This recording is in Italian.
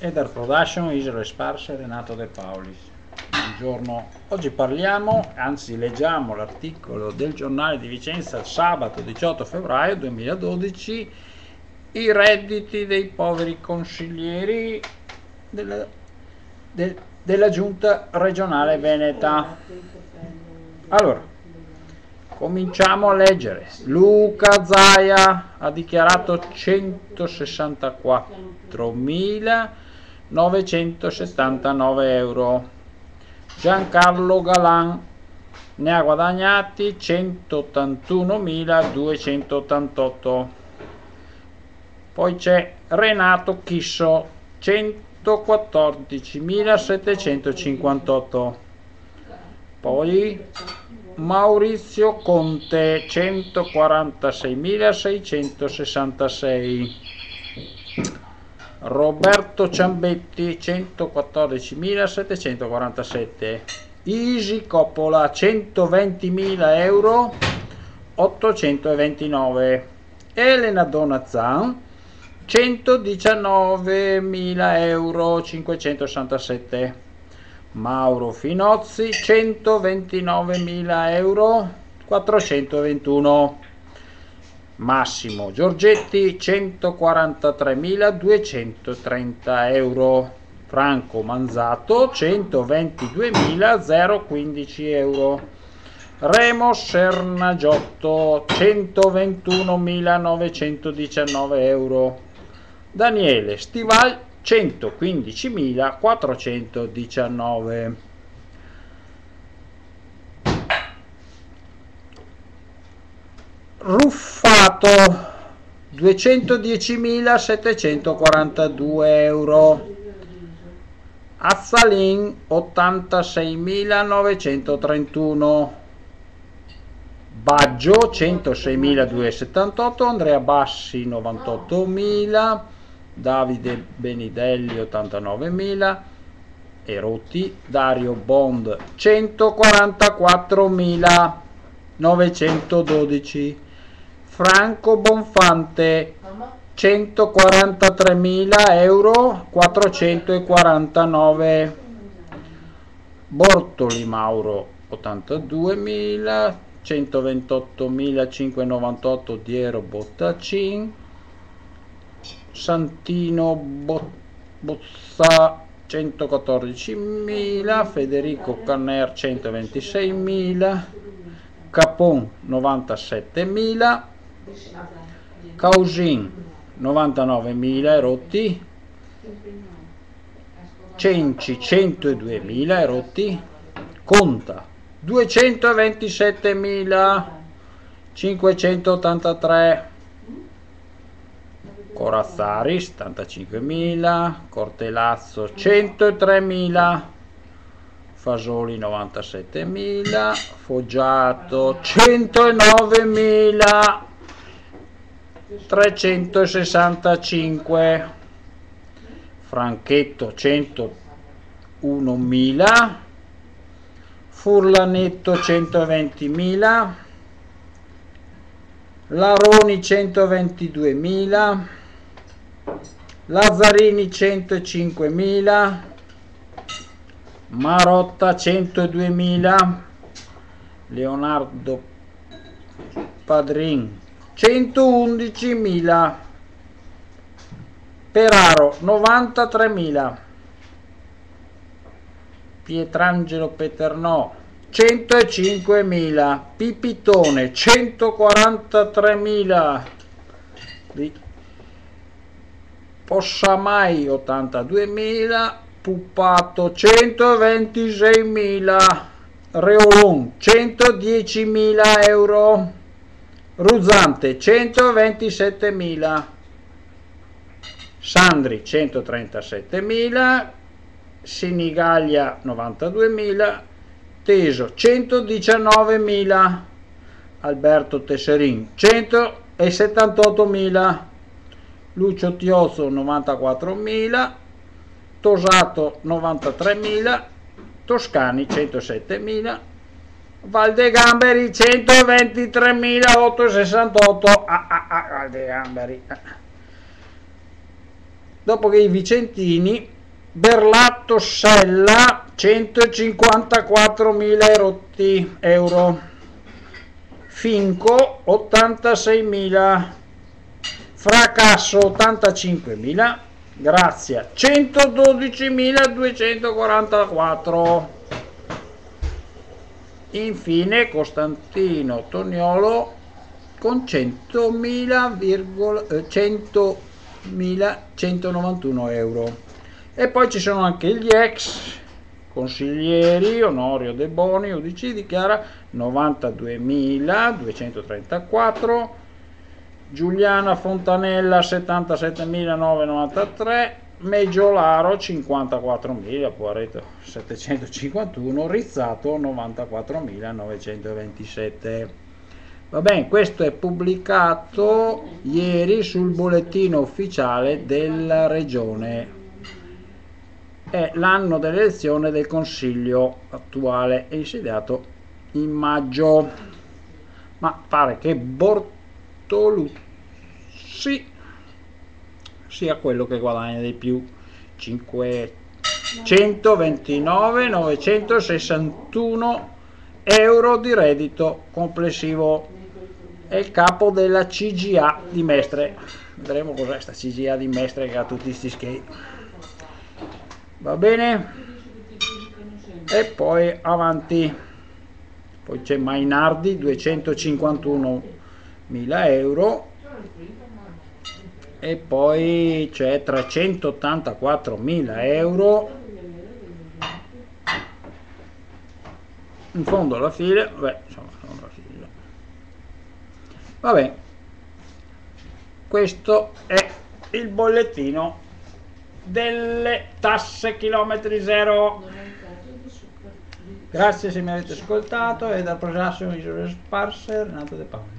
Eder Production, Isole Sparse, Renato De Paulis. Buongiorno, oggi parliamo, anzi leggiamo l'articolo del giornale di Vicenza sabato 18 febbraio 2012, i redditi dei poveri consiglieri della, de, della giunta regionale veneta. Allora, cominciamo a leggere. Luca Zaia ha dichiarato 164.000 979 euro. Giancarlo Galan ne ha guadagnati 181.288. Poi c'è Renato Chisso 114.758. Poi Maurizio Conte 146.666. Roberto Ciambetti 114.747 Isi Coppola 120.000 euro 829 Elena Donazan 119.000 euro 567 Mauro Finozzi 129.000 euro 421 Massimo Giorgetti 143.230 euro. Franco Manzato 122.015 euro. Remo Sernagiotto 121.919 euro. Daniele Stival 115.419 Ruffato 210.742 euro. Azzalin 86.931 Baggio 106.278 Andrea Bassi 98.000 Davide Benidelli 89.000 Erotti Dario Bond 144.912 Franco Bonfante 143.000 euro 449 Bortoli Mauro 82.000 128.598 Diero Bottacin. Santino Bo Bozza 114.000 Federico Canner 126.000 Capon 97.000 Causin 99.000 erotti. Cenci 102.000 erotti. Conta 227.583 Corazzari 75.000 Cortelazzo 103.000 Fasoli 97.000 Foggiato 109.000 365 Franchetto 101.000 Furlanetto 120.000 Laroni 122.000 Lazzarini 105.000 Marotta 102.000 Leonardo Padrin 111.000 Peraro 93.000 Pietrangelo Peternò 105.000 Pipitone 143.000 Possamai 82.000 Pupato 126.000 Reolon 110.000 euro Ruzzante 127.000 Sandri 137.000 Senigallia 92.000 Teso 119.000 Alberto Tesserin 178.000 Lucio Tiozzo 94.000 Tosato 93.000 Toscani 107.000 Valdegamberi 123.868 ah, ah, ah, Valdegamberi. Dopo che i Vicentini, Berlatto Sella 154.000 rotti euro, Finco 86.000, Fracasso 85.000, Grazia 112.244. Infine Costantino Toniolo con 100.191 eh, euro. E poi ci sono anche gli ex consiglieri, Onorio De Boni, UDC dichiara 92.234, Giuliana Fontanella 77.993, Meggiolaro 54.751, Rizzato 94.927. Va bene, questo è pubblicato ieri sul bollettino ufficiale della regione. È l'anno dell'elezione del consiglio attuale, è insediato in maggio. Ma pare che Bortoluzzi sia quello che guadagna di più. 529.961 euro di reddito complessivo. È il capo della CGA di Mestre. Vedremo cos'è questa CGA di Mestre che ha tutti questi skate va bene? E poi avanti. Poi c'è Mainardi 251 mila euro e poi c'è 384 mila euro. In fondo alla fila beh, insomma, alla fila. Vabbè. Questo è il bollettino delle tasse chilometri zero. Grazie se mi avete ascoltato e dal prossimo Isole Sparse Renato De Paoli